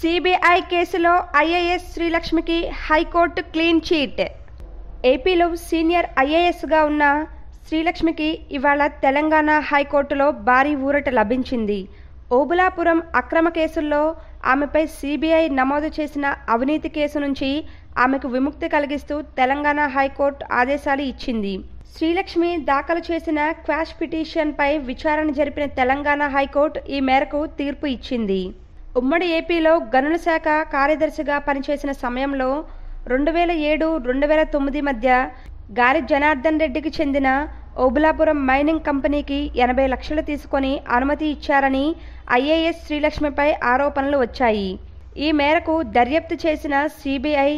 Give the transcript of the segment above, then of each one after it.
CBI కేసులో IAS శ్రీలక్ష్మికి high court clean chit. ఏపీలో సీనియర్ ఐఏఎస్గా ఉన్న శ్రీలక్ష్మికి ఇవాళ తెలంగాణ హైకోర్టులో భారీ ఊరట లభించింది. ఓబులాపురం అక్రమ కేసుల్లో ఆమెపై సిబిఐ నమోదు చేసిన అవినీతి కేసు నుంచి ఆమెకు విముక్తి కలిగిస్తూ తెలంగాణ హైకోర్టు ఆదేశాలు ఇచ్చింది. శ్రీలక్ష్మి దాఖలు చేసిన క్వాష్ పిటిషన్పై విచారణ జరిపిన తెలంగాణ హైకోర్టు ఈ మేరకు తీర్పు ఇచ్చింది. ఉమ్మడి ఏపీలో గనుల శాఖ కార్యదర్శిగా పనిచేసిన సమయంలో రెండు వేల ఏడు రెండు వేల తొమ్మిది మధ్య గాలి జనార్దన్ రెడ్డికి చెందిన ఓబులాపురం మైనింగ్ కంపెనీకి ఎనభై లక్షలు తీసుకొని అనుమతి ఇచ్చారని ఐఏఎస్ శ్రీలక్ష్మిపై ఆరోపణలు వచ్చాయి. ఈ మేరకు దర్యాప్తు చేసిన సిబిఐ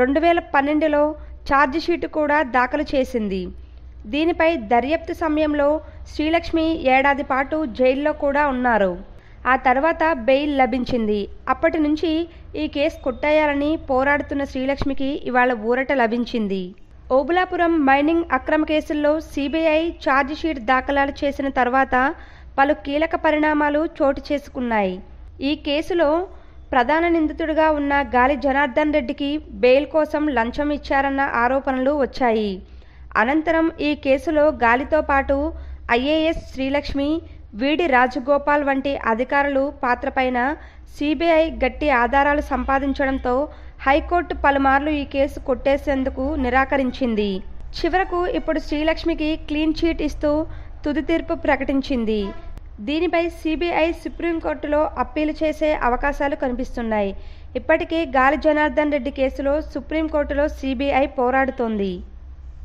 రెండు వేల పన్నెండులో ఛార్జిషీటు కూడా దాఖలు చేసింది. దీనిపై దర్యాప్తు సమయంలో శ్రీలక్ష్మి ఏడాది పాటు జైల్లో కూడా ఉన్నారు. ఆ తర్వాత బెయిల్ లభించింది. అప్పటి నుంచి ఈ కేసు కొట్టేయాలని పోరాడుతున్న శ్రీలక్ష్మికి ఇవాళ ఊరట లభించింది. ఓబులాపురం మైనింగ్ అక్రమ కేసుల్లో సిబిఐ ఛార్జిషీట్ దాఖలాలు చేసిన తర్వాత పలు కీలక పరిణామాలు చోటు చేసుకున్నాయి. ఈ కేసులో ప్రధాన నిందితుడిగా ఉన్న గాలి జనార్దన్ రెడ్డికి బెయిల్ కోసం లంచం ఇచ్చారన్న ఆరోపణలు వచ్చాయి. అనంతరం ఈ కేసులో గాలితో పాటు ఐఏఎస్ శ్రీలక్ష్మి వీడి రాజగోపాల్ వంటి అధికారులు పాత్రపైన సిబిఐ గట్టి ఆధారాలు సంపాదించడంతో హైకోర్టు పలుమార్లు ఈ కేసు కొట్టేసేందుకు నిరాకరించింది. చివరకు ఇప్పుడు శ్రీలక్ష్మికి క్లీన్ చీట్ ఇస్తూ తుది తీర్పు ప్రకటించింది. దీనిపై సిబిఐ సుప్రీంకోర్టులో అప్పీలు చేసే అవకాశాలు కనిపిస్తున్నాయి. ఇప్పటికే గాలి జనార్దన్ రెడ్డి కేసులో సుప్రీంకోర్టులో సిబిఐ పోరాడుతోంది.